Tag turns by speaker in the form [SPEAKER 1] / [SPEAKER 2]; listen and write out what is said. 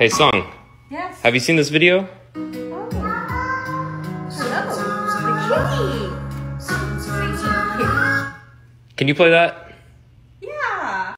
[SPEAKER 1] Hey, Song,
[SPEAKER 2] Yes.
[SPEAKER 1] have you seen this video?
[SPEAKER 2] Oh. Hello. The kitty.
[SPEAKER 1] Can you play that?
[SPEAKER 2] Yeah.